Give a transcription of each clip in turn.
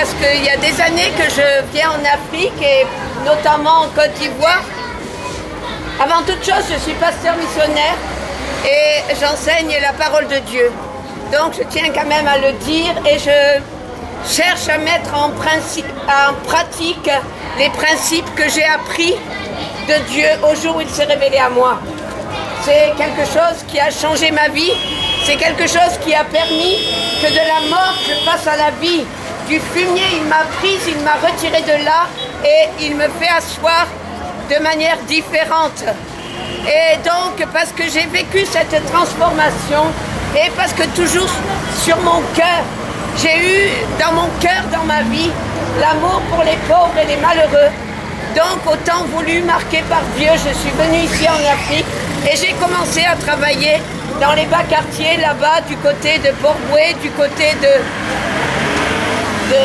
parce qu'il y a des années que je viens en Afrique et notamment en Côte d'Ivoire. Avant toute chose, je suis pasteur missionnaire et j'enseigne la parole de Dieu. Donc, je tiens quand même à le dire et je cherche à mettre en, en pratique les principes que j'ai appris de Dieu au jour où il s'est révélé à moi. C'est quelque chose qui a changé ma vie. C'est quelque chose qui a permis que de la mort, je passe à la vie. Du fumier, il m'a prise, il m'a retiré de là et il me fait asseoir de manière différente. Et donc, parce que j'ai vécu cette transformation et parce que toujours sur mon cœur, j'ai eu dans mon cœur, dans ma vie, l'amour pour les pauvres et les malheureux. Donc, autant voulu, marqué par Dieu, je suis venue ici en Afrique et j'ai commencé à travailler dans les bas quartiers, là-bas, du côté de Port-Boué, du côté de. De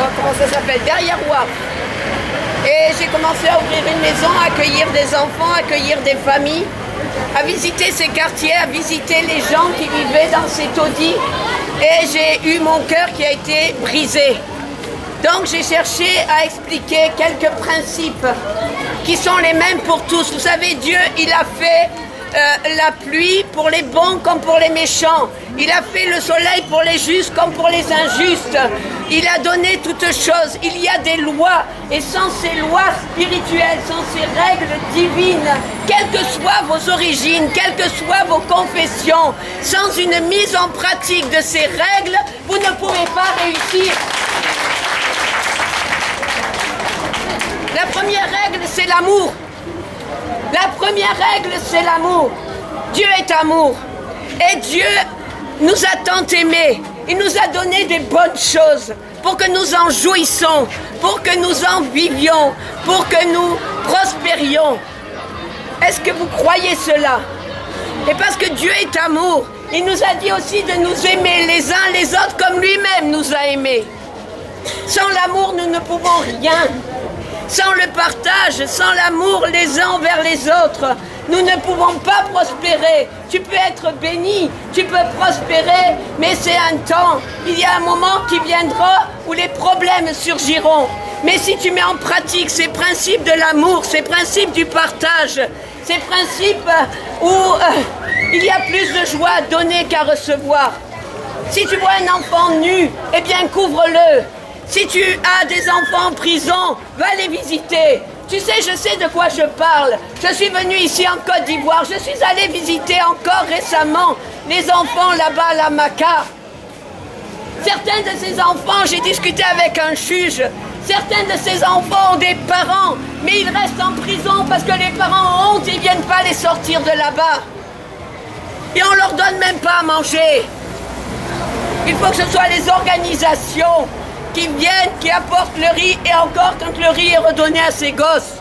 oh, comment ça s'appelle Derrière Waf. Et j'ai commencé à ouvrir une maison, à accueillir des enfants, à accueillir des familles, à visiter ces quartiers, à visiter les gens qui vivaient dans ces taudis. Et j'ai eu mon cœur qui a été brisé. Donc j'ai cherché à expliquer quelques principes qui sont les mêmes pour tous. Vous savez, Dieu, il a fait euh, la pluie pour les bons comme pour les méchants. Il a fait le soleil pour les justes comme pour les injustes. Il a donné toutes choses. Il y a des lois. Et sans ces lois spirituelles, sans ces règles divines, quelles que soient vos origines, quelles que soient vos confessions, sans une mise en pratique de ces règles, vous ne pouvez pas réussir. La première règle, c'est l'amour. La première règle, c'est l'amour. Dieu est amour. Et Dieu nous a tant aimés. Il nous a donné des bonnes choses pour que nous en jouissions, pour que nous en vivions, pour que nous prospérions. Est-ce que vous croyez cela? Et parce que Dieu est amour, il nous a dit aussi de nous aimer les uns les autres comme lui-même nous a aimés. Sans l'amour, nous ne pouvons rien. Sans le partage, sans l'amour les uns envers les autres, nous ne pouvons pas prospérer. Tu peux être béni, tu peux prospérer, mais c'est un temps. Il y a un moment qui viendra où les problèmes surgiront. Mais si tu mets en pratique ces principes de l'amour, ces principes du partage, ces principes où euh, il y a plus de joie à donner qu'à recevoir. Si tu vois un enfant nu, eh bien couvre-le. Si tu as des enfants en prison, va les visiter. Tu sais, je sais de quoi je parle. Je suis venue ici en Côte d'Ivoire. Je suis allée visiter encore récemment les enfants là-bas à la Maca. Certains de ces enfants, j'ai discuté avec un juge, certains de ces enfants ont des parents, mais ils restent en prison parce que les parents ont honte et ne viennent pas les sortir de là-bas. Et on leur donne même pas à manger. Il faut que ce soit les organisations qui viennent, qui apportent le riz, et encore quand le riz est redonné à ses gosses.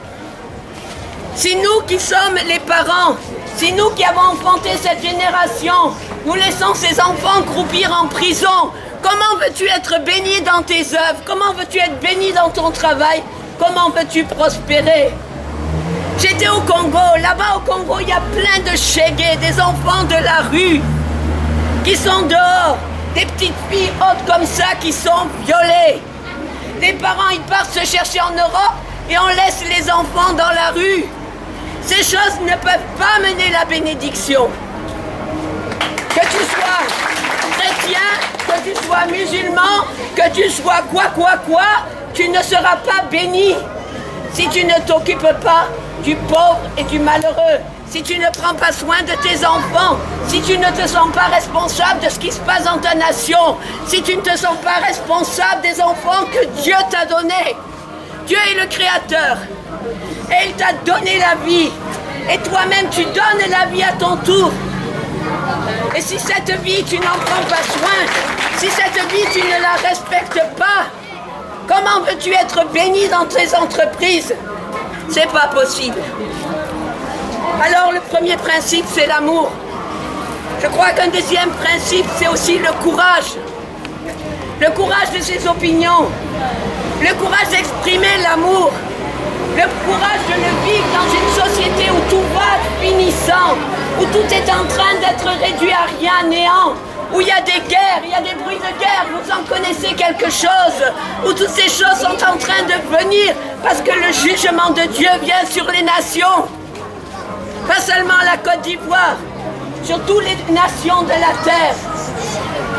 C'est nous qui sommes les parents, c'est nous qui avons enfanté cette génération, nous laissons ces enfants croupir en prison. Comment veux-tu être béni dans tes œuvres? Comment veux-tu être béni dans ton travail? Comment veux-tu prospérer? J'étais au Congo, là-bas au Congo, il y a plein de chégués, des enfants de la rue, qui sont dehors, des petites filles hautes comme ça qui sont violées. Les parents, ils partent se chercher en Europe et on laisse les enfants dans la rue. Ces choses ne peuvent pas mener la bénédiction. Que tu sois chrétien, que tu sois musulman, que tu sois quoi, quoi, quoi, tu ne seras pas béni si tu ne t'occupes pas du pauvre et du malheureux si tu ne prends pas soin de tes enfants, si tu ne te sens pas responsable de ce qui se passe dans ta nation, si tu ne te sens pas responsable des enfants que Dieu t'a donnés. Dieu est le Créateur et il t'a donné la vie. Et toi-même, tu donnes la vie à ton tour. Et si cette vie, tu n'en prends pas soin, si cette vie, tu ne la respectes pas, comment veux-tu être béni dans tes entreprises? C'est pas possible. Alors le premier principe, c'est l'amour. Je crois qu'un deuxième principe, c'est aussi le courage. Le courage de ses opinions. Le courage d'exprimer l'amour. Le courage de le vivre dans une société où tout va finissant. où tout est en train d'être réduit à rien, néant, où il y a des guerres, il y a des bruits de guerre, vous en connaissez quelque chose, où toutes ces choses sont en train de venir parce que le jugement de Dieu vient sur les nations. Côte d'Ivoire, sur toutes les nations de la terre.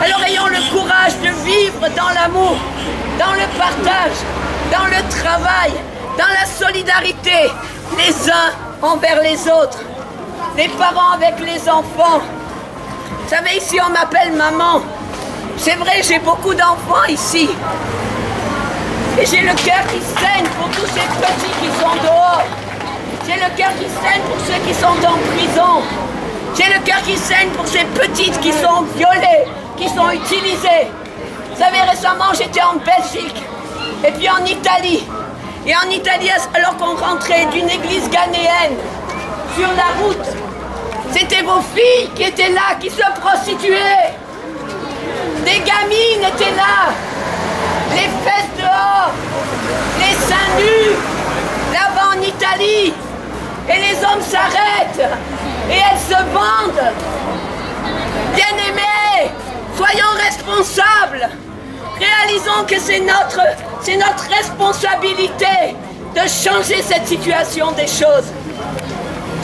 Alors ayons le courage de vivre dans l'amour, dans le partage, dans le travail, dans la solidarité, les uns envers les autres, les parents avec les enfants. Vous savez, ici on m'appelle maman. C'est vrai, j'ai beaucoup d'enfants ici. Et j'ai le cœur qui saigne pour tous ces petits qui sont dehors. J'ai le cœur qui saigne pour ceux qui sont en prison. J'ai le cœur qui saigne pour ces petites qui sont violées, qui sont utilisées. Vous savez, récemment, j'étais en Belgique et puis en Italie. Et en Italie, alors qu'on rentrait d'une église ghanéenne sur la route, c'était vos filles qui étaient là, qui se prostituaient. Des gamines étaient là, les fesses dehors, les seins nus, là-bas en Italie. Et les hommes s'arrêtent et elles se vendent. Bien-aimés, soyons responsables. Réalisons que c'est notre, c'est notre responsabilité de changer cette situation des choses.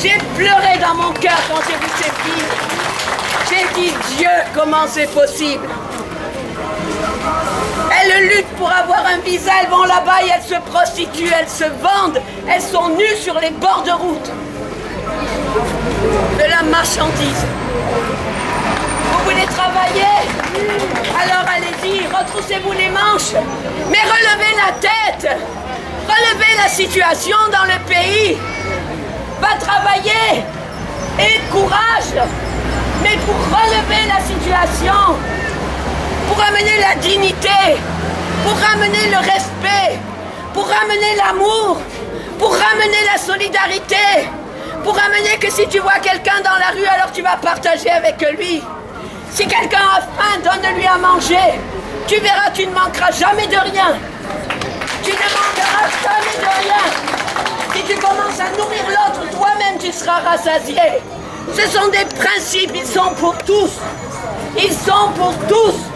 J'ai pleuré dans mon cœur quand j'ai vu ces filles. J'ai dit Dieu, comment c'est possible? Elles luttent pour avoir un visa, elles vont là-bas et elles se prostituent, elles se vendent, elles sont nues sur les bords de route. De la marchandise. Vous voulez travailler? Alors allez-y, retroussez-vous les manches, mais relevez la tête, relevez la situation dans le pays. Va travailler. Et courage, mais pour relever la situation, pour amener la dignité, pour ramener le respect, pour ramener l'amour, pour ramener la solidarité, pour amener que si tu vois quelqu'un dans la rue, alors tu vas partager avec lui. Si quelqu'un a faim, donne-lui à manger. Tu verras, tu ne manqueras jamais de rien. Tu ne manqueras jamais de rien. Si tu commences à nourrir l'autre, toi-même tu seras rassasié. Ce sont des principes, ils sont pour tous. Ils sont pour tous.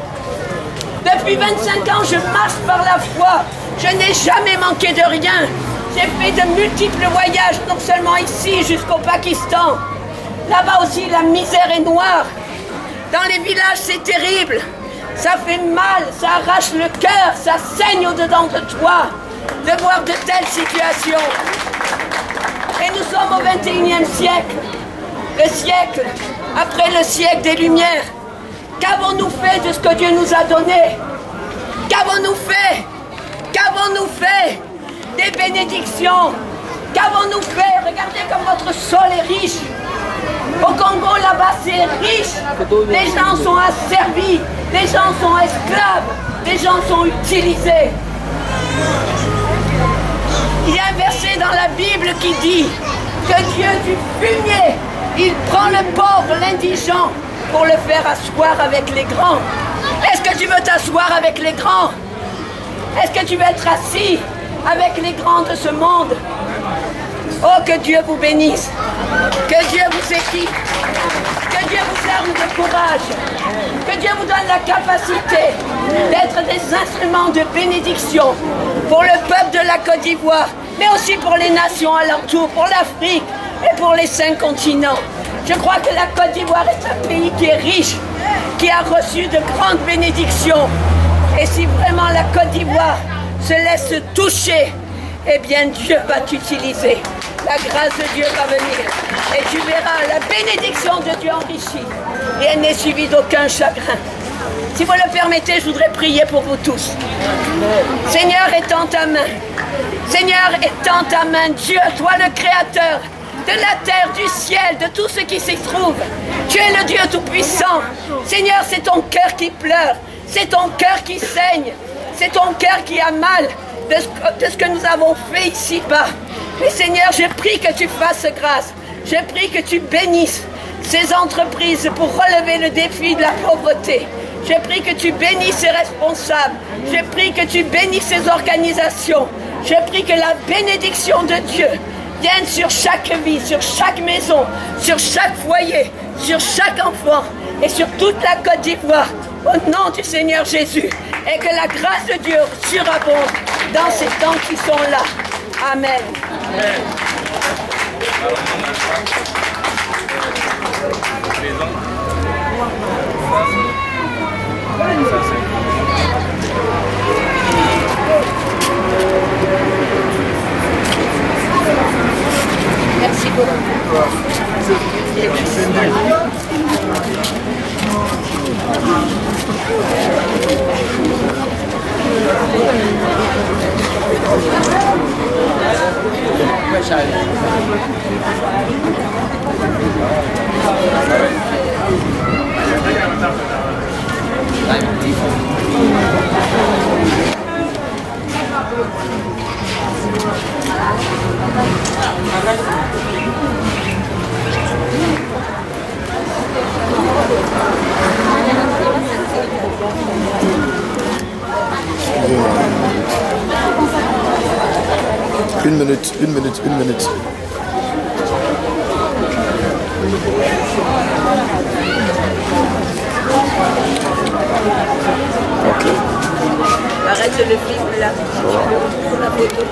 Depuis 25 ans, je marche par la foi. Je n'ai jamais manqué de rien. J'ai fait de multiples voyages, non seulement ici jusqu'au Pakistan. Là-bas aussi, la misère est noire. Dans les villages, c'est terrible. Ça fait mal, ça arrache le cœur, ça saigne au-dedans de toi de voir de telles situations. Et nous sommes au 21e siècle. Le siècle, après le siècle des Lumières. Qu'avons-nous fait de ce que Dieu nous a donné? Qu'avons-nous fait? Qu'avons-nous fait des bénédictions? Qu'avons-nous fait? Regardez comme votre sol est riche. Au Congo, là-bas, c'est riche. Les gens sont asservis. Les gens sont esclaves. Les gens sont utilisés. Il y a un verset dans la Bible qui dit que Dieu du fumier, il prend le pauvre, l'indigent, pour le faire asseoir avec les grands. Est-ce que tu veux t'asseoir avec les grands? Est-ce que tu veux être assis avec les grands de ce monde? Oh, que Dieu vous bénisse, que Dieu vous équipe, que Dieu vous arme de courage, que Dieu vous donne la capacité d'être des instruments de bénédiction pour le peuple de la Côte d'Ivoire, mais aussi pour les nations alentours, pour l'Afrique et pour les cinq continents. Je crois que la Côte d'Ivoire est un pays qui est riche, qui a reçu de grandes bénédictions. Et si vraiment la Côte d'Ivoire se laisse toucher, eh bien Dieu va t'utiliser. La grâce de Dieu va venir. Et tu verras la bénédiction de Dieu enrichie. Et elle n'est suivie d'aucun chagrin. Si vous le permettez, je voudrais prier pour vous tous. Seigneur, étends ta main. Seigneur, étends ta main. Dieu, toi le Créateur de la terre, du ciel, de tout ce qui s'y trouve. Tu es le Dieu Tout-Puissant. Seigneur, c'est ton cœur qui pleure. C'est ton cœur qui saigne. C'est ton cœur qui a mal de ce, que nous avons fait ici-bas. Mais Seigneur, je prie que tu fasses grâce. Je prie que tu bénisses ces entreprises pour relever le défi de la pauvreté. Je prie que tu bénisses ces responsables. Je prie que tu bénisses ces organisations. Je prie que la bénédiction de Dieu vienne sur chaque vie, sur chaque maison, sur chaque foyer, sur chaque enfant et sur toute la Côte d'Ivoire. Au nom du Seigneur Jésus. Et que la grâce de Dieu surabonde dans ces temps qui sont là. Amen. Merci Une minute, une minute, une minute. Ok. Arrête le là. Pour la photo.